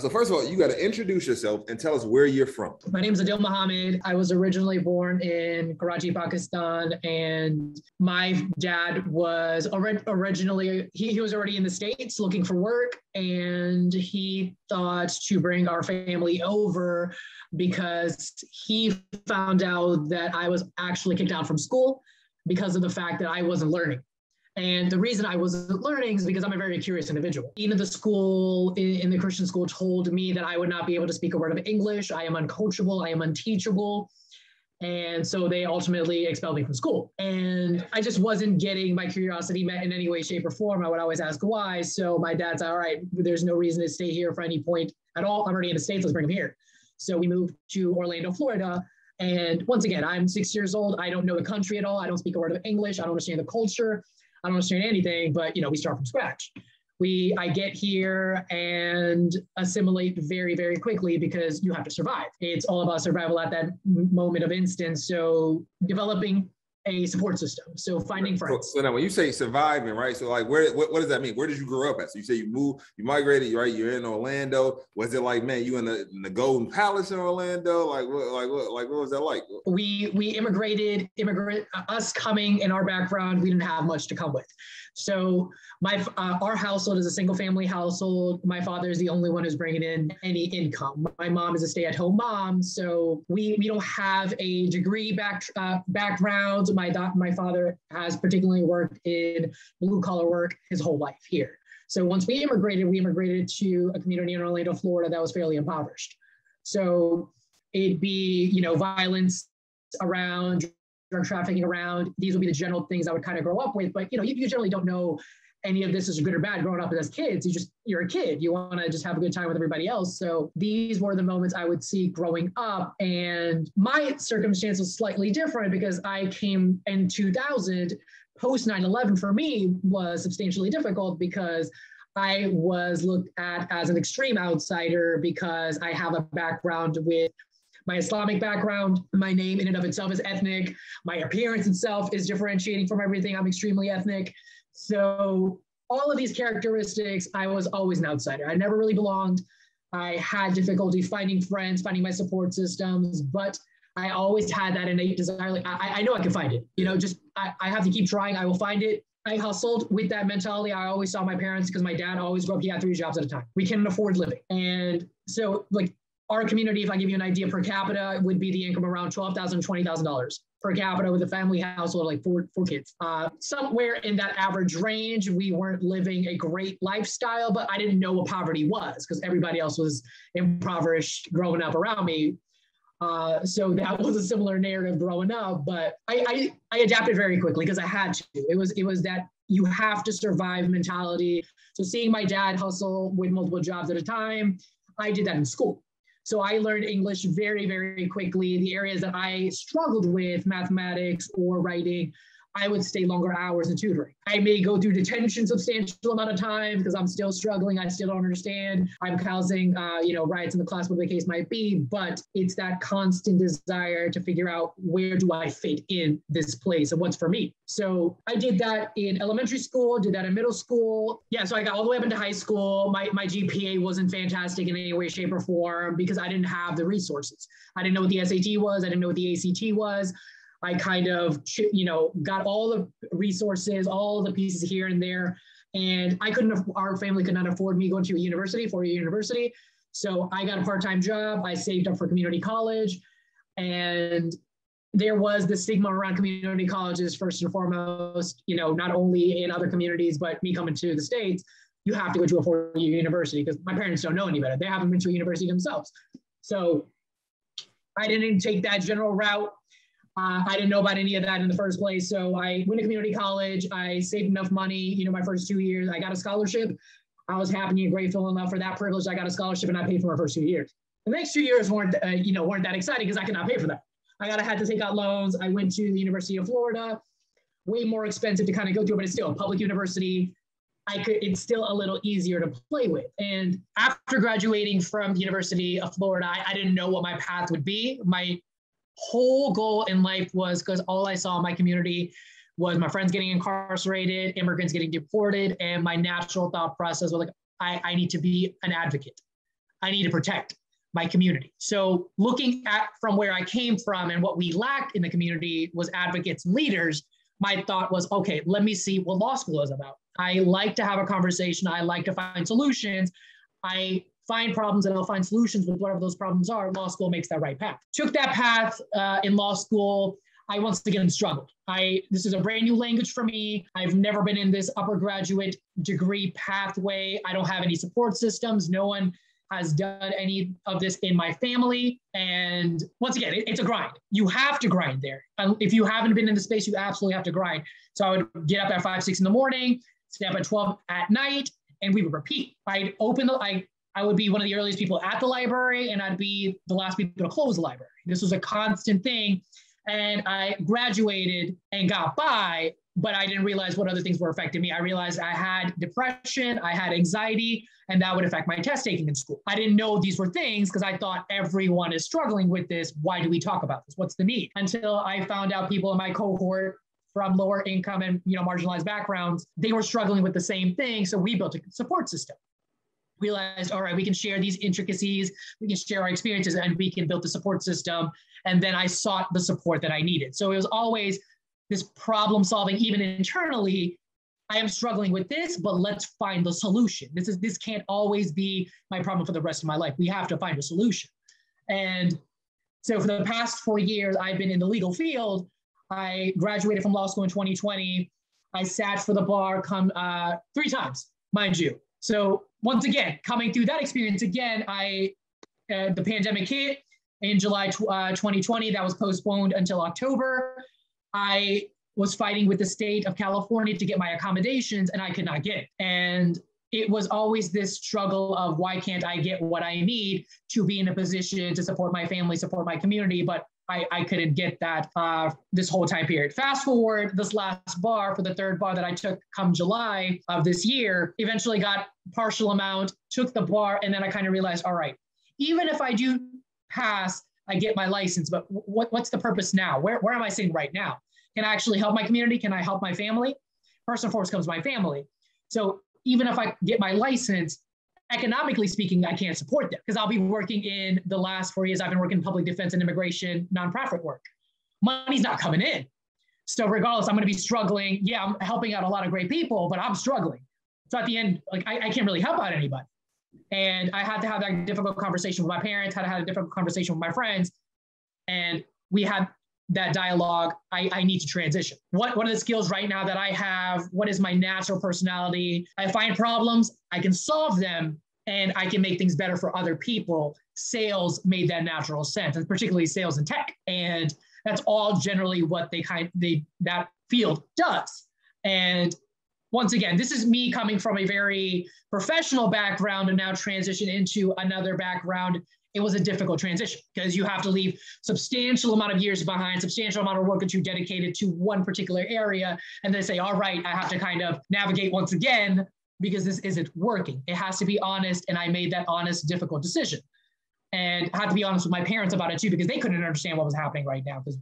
so first of all, you got to introduce yourself and tell us where you're from. My name is Adil Muhammad. I was originally born in Karachi, Pakistan, and my dad was originally he, he was already in the states looking for work, and he thought to bring our family over because he found out that I was actually kicked out from school because of the fact that I wasn't learning. And the reason I wasn't learning is because I'm a very curious individual. Even the school in, in, the Christian school told me that I would not be able to speak a word of English. I am uncoachable. I am unteachable. And so they ultimately expelled me from school. And I just wasn't getting my curiosity met in any way, shape, or form. I would always ask why. So my dad's all right, there's no reason to stay here for any point at all. I'm already in the States, let's bring him here. So we moved to Orlando, Florida. And once again, I'm six years old. I don't know the country at all. I don't speak a word of English. I don't understand the culture. I don't understand anything, but you know, we start from scratch. We, I get here and assimilate very, very quickly because you have to survive. It's all about survival at that moment of instance. So developing a support system. So finding friends. So, so, now when you say surviving, right? So like where what, what does that mean? Where did you grow up at? So you say you moved, you migrated, right? You're in Orlando. Was it like, man, you in the, in the Golden Palace in Orlando? Like what like what like what was that like? We we immigrated, immigrant us coming in our background, we didn't have much to come with. So my uh, our household is a single family household. My father is the only one who's bringing in any income. My mom is a stay at home mom, so we we don't have a degree back uh, background. My doc, my father has particularly worked in blue collar work his whole life here. So once we immigrated, we immigrated to a community in Orlando, Florida that was fairly impoverished. So it'd be you know violence around drug trafficking around. These would be the general things I would kind of grow up with. But you know, you, you generally don't know any of this is good or bad growing up as kids. You just you're a kid. You want to just have a good time with everybody else. So these were the moments I would see growing up. And my circumstance was slightly different because I came in 2000 post 9-11 for me was substantially difficult because I was looked at as an extreme outsider because I have a background with my Islamic background, my name in and of itself is ethnic. My appearance itself is differentiating from everything. I'm extremely ethnic. So all of these characteristics, I was always an outsider. I never really belonged. I had difficulty finding friends, finding my support systems, but I always had that innate desire. Like I, I know I can find it. You know, just I, I have to keep trying. I will find it. I hustled with that mentality. I always saw my parents because my dad always grew up. He had three jobs at a time. We couldn't afford living, and so like our community, if I give you an idea per capita, it would be the income around $12,000, $20,000 per capita with a family household like four, four kids. Uh, somewhere in that average range, we weren't living a great lifestyle, but I didn't know what poverty was because everybody else was impoverished growing up around me. Uh, so that was a similar narrative growing up, but I, I, I adapted very quickly because I had to. It was it was that you have to survive mentality. So seeing my dad hustle with multiple jobs at a time, I did that in school. So I learned English very, very quickly. The areas that I struggled with, mathematics or writing, I would stay longer hours in tutoring. I may go through detention substantial amount of time because I'm still struggling. I still don't understand. I'm causing, uh, you know, riots in the class, whatever the case might be. But it's that constant desire to figure out where do I fit in this place and what's for me. So I did that in elementary school, did that in middle school. Yeah, so I got all the way up into high school. My, my GPA wasn't fantastic in any way, shape, or form because I didn't have the resources. I didn't know what the SAT was. I didn't know what the ACT was. I kind of, you know, got all the resources, all the pieces here and there. And I couldn't, our family could not afford me going to a university, for a university. So I got a part-time job. I saved up for community college. And there was the stigma around community colleges first and foremost, you know, not only in other communities, but me coming to the States, you have to go to a four-year university because my parents don't know any better. They haven't been to a university themselves. So I didn't take that general route. Uh, I didn't know about any of that in the first place. So I went to community college. I saved enough money, you know, my first two years. I got a scholarship. I was happy and grateful enough for that privilege. I got a scholarship and I paid for my first two years. The next two years weren't, uh, you know, weren't that exciting because I could not pay for that. I got, I had to take out loans. I went to the University of Florida, way more expensive to kind of go through, but it's still a public university. I could, it's still a little easier to play with. And after graduating from the University of Florida, I, I didn't know what my path would be. My whole goal in life was because all I saw in my community was my friends getting incarcerated, immigrants getting deported, and my natural thought process was like, I, I need to be an advocate. I need to protect my community. So looking at from where I came from and what we lacked in the community was advocates and leaders, my thought was, okay, let me see what law school is about. I like to have a conversation. I like to find solutions. I find problems and I'll find solutions with whatever those problems are. Law school makes that right path. Took that path uh, in law school. I once again struggled. I this is a brand new language for me. I've never been in this upper graduate degree pathway. I don't have any support systems. No one has done any of this in my family. And once again, it, it's a grind. You have to grind there. If you haven't been in the space, you absolutely have to grind. So I would get up at five, six in the morning, stay up at 12 at night, and we would repeat. I'd open the, I, I would be one of the earliest people at the library, and I'd be the last people to close the library. This was a constant thing and I graduated and got by, but I didn't realize what other things were affecting me. I realized I had depression, I had anxiety, and that would affect my test taking in school. I didn't know these were things because I thought everyone is struggling with this. Why do we talk about this? What's the need? Until I found out people in my cohort from lower income and you know marginalized backgrounds, they were struggling with the same thing. So we built a support system realized, all right, we can share these intricacies, we can share our experiences, and we can build the support system. And then I sought the support that I needed. So it was always this problem solving, even internally. I am struggling with this, but let's find the solution. This is this can't always be my problem for the rest of my life. We have to find a solution. And so for the past four years, I've been in the legal field. I graduated from law school in 2020. I sat for the bar come uh, three times, mind you. So once again, coming through that experience again, I uh, the pandemic hit in July uh, 2020. That was postponed until October. I was fighting with the state of California to get my accommodations, and I could not get it. And it was always this struggle of why can't I get what I need to be in a position to support my family, support my community, but I, I couldn't get that uh, this whole time period. Fast forward this last bar for the third bar that I took come July of this year, eventually got partial amount, took the bar, and then I kind of realized, all right, even if I do pass, I get my license, but what, what's the purpose now? Where, where am I sitting right now? Can I actually help my community? Can I help my family? First and foremost comes my family. So even if I get my license, economically speaking, I can't support them because I'll be working in the last four years, I've been working in public defense and immigration nonprofit work. Money's not coming in. So regardless, I'm going to be struggling. Yeah, I'm helping out a lot of great people, but I'm struggling. So at the end, like I, I can't really help out anybody. And I had to have that difficult conversation with my parents, had to have a difficult conversation with my friends. And we had that dialogue. I, I need to transition. What, what are the skills right now that I have? What is my natural personality? I find problems, I can solve them, and I can make things better for other people. Sales made that natural sense, and particularly sales and tech. And that's all generally what they kind they that field does. And once again, this is me coming from a very professional background and now transition into another background. It was a difficult transition because you have to leave substantial amount of years behind, substantial amount of work that you dedicated to one particular area, and then say, all right, I have to kind of navigate once again because this isn't working. It has to be honest, and I made that honest, difficult decision. And I had to be honest with my parents about it too, because they couldn't understand what was happening right now. Because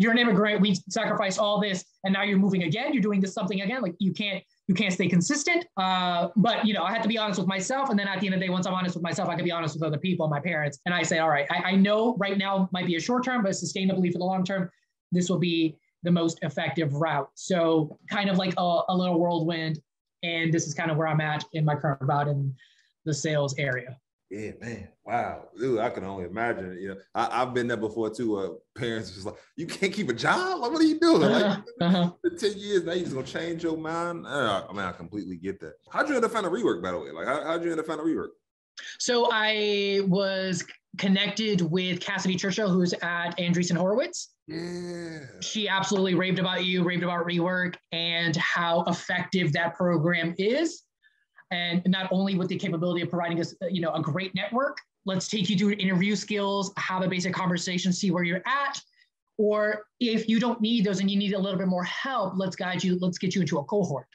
you're an immigrant, we sacrificed all this, and now you're moving again. You're doing this something again. Like you can't you can't stay consistent. Uh, but you know, I had to be honest with myself, and then at the end of the day, once I'm honest with myself, I can be honest with other people, my parents, and I say, all right, I, I know right now might be a short term, but sustainably for the long term, this will be the most effective route. So kind of like a, a little whirlwind, and this is kind of where I'm at in my current route in the sales area. Yeah, man. Wow. Dude, I can only imagine. You know, I, have been there before too. Uh, parents just like, you can't keep a job? Like, what are you doing? Uh-huh. Like, uh-huh. 10 years now, you just gonna change your mind. Uh, I mean, I completely get that. How'd you end up finding rework, by the way? Like, how, how'd you end up finding rework? So I was connected with Cassidy Churchill, who's at Andreessen Horowitz. Yeah. She absolutely raved about you, raved about rework and how effective that program is and not only with the capability of providing us, uh, you know, a great network. Let's take you through interview skills, have a basic conversation, see where you're at. Or if you don't need those and you need a little bit more help, let's guide you, let's get you into a cohort.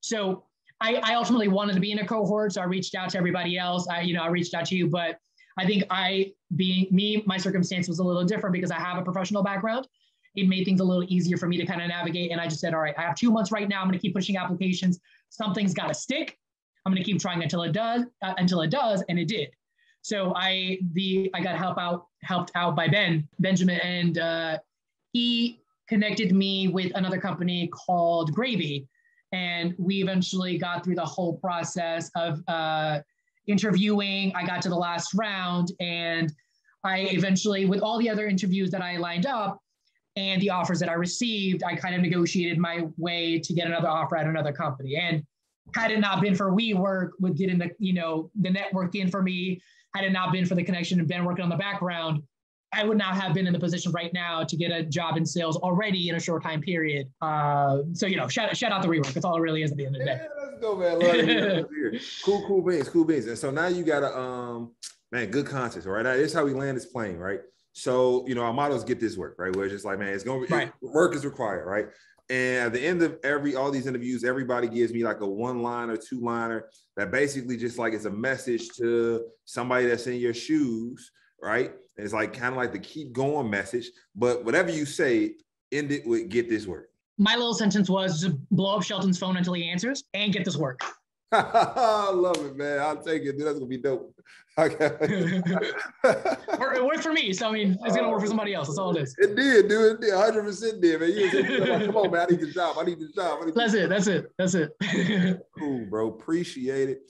So I, I ultimately wanted to be in a cohort. So I reached out to everybody else. I, you know, I reached out to you, but I think I being me, my circumstance was a little different because I have a professional background. It made things a little easier for me to kind of navigate. And I just said, all right, I have two months right now. I'm going to keep pushing applications. Something's got to stick. I'm going to keep trying until it does, uh, until it does, and it did. So I the I got help out helped out by Ben Benjamin, and uh, he connected me with another company called Gravy, and we eventually got through the whole process of uh, interviewing. I got to the last round, and I eventually, with all the other interviews that I lined up and the offers that I received, I kind of negotiated my way to get another offer at another company. And had it not been for re:WORK, with getting the you know the network in for me, had it not been for the connection and Ben working on the background, I would not have been in the position right now to get a job in sales already in a short time period. Uh, so you know, shout shout out the re:WORK. That's all it really is at the end of the day. Yeah, let's go, man. cool, cool beans, cool beans. And so now you got a um, man, good context. All right, now this is how we land this plane, right? So you know, our models get this work, right? We're just like, man, it's going to right. work is required, right? And at the end of every all these interviews, everybody gives me like a one liner, two liner that basically just like it's a message to somebody that's in your shoes, right? And it's like kind of like the keep going message. But whatever you say, end it with get this work. My little sentence was blow up Shelton's phone until he answers and get this work. I love it, man. I'll take it. Dude, that's gonna be dope. Okay. it worked for me, so I mean, it's gonna work for somebody else. That's all it is. It did, dude. It did. 100 percent did, man. You like, come on, man. I need the job. I need the job. Need that's it. That's it. That's it. cool, bro. Appreciate it.